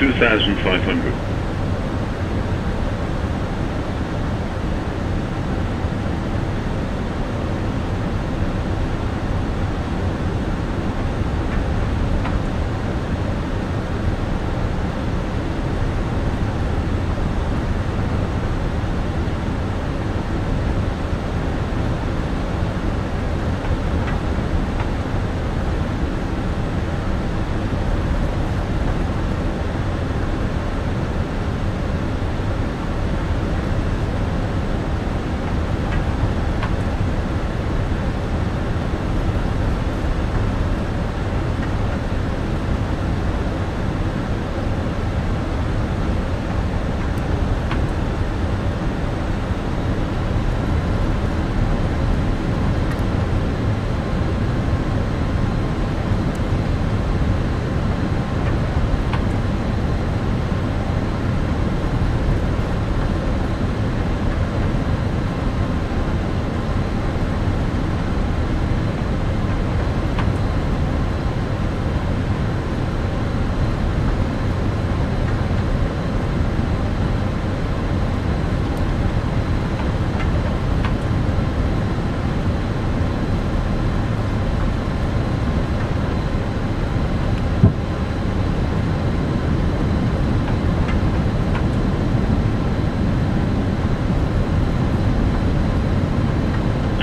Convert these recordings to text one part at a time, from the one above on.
2,500.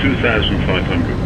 2,500.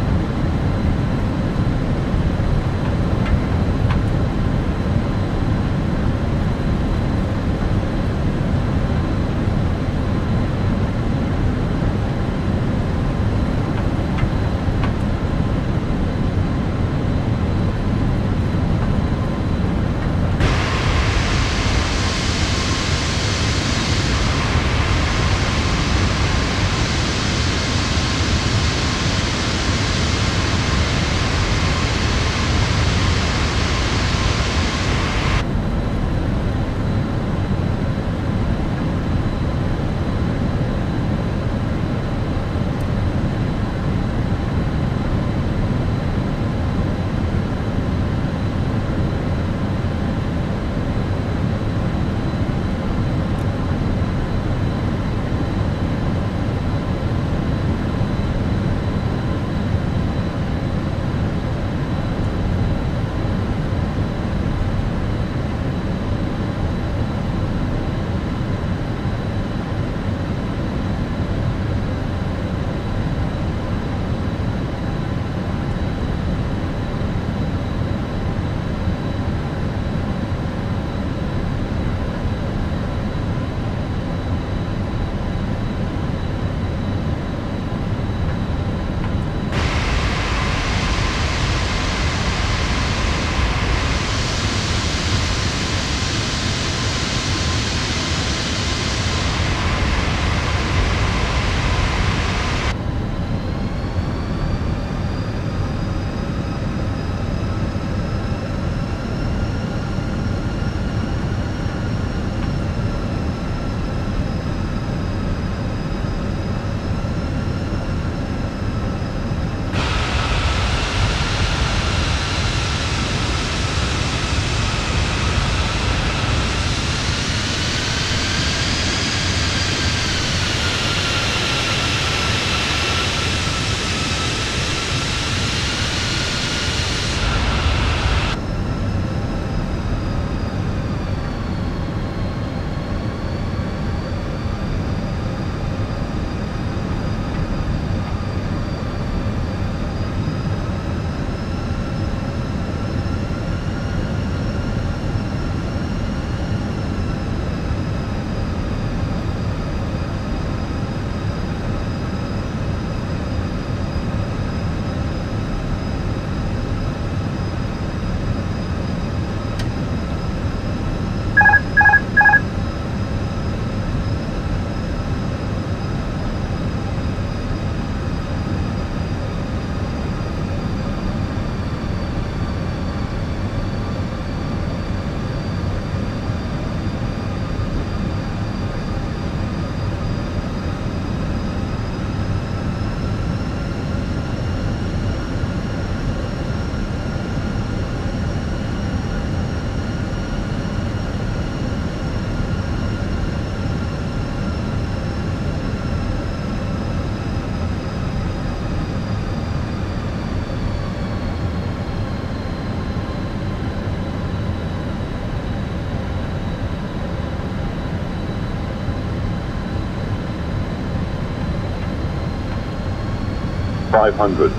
500.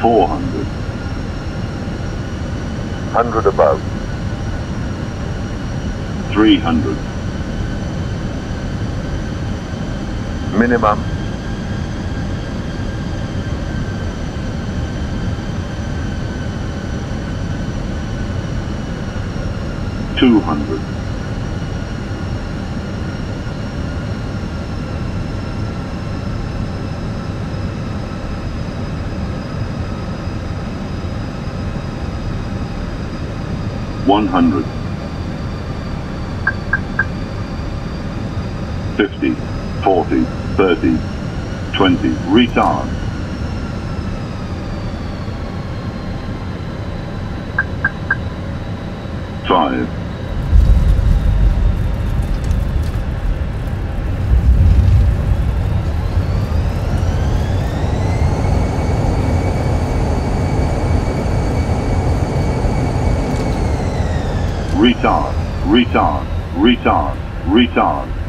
400. 100 above. 300. Minimum. Two hundred. One hundred. Fifty, forty, thirty, twenty. Retard. Five. Retard, retard, retard, retard.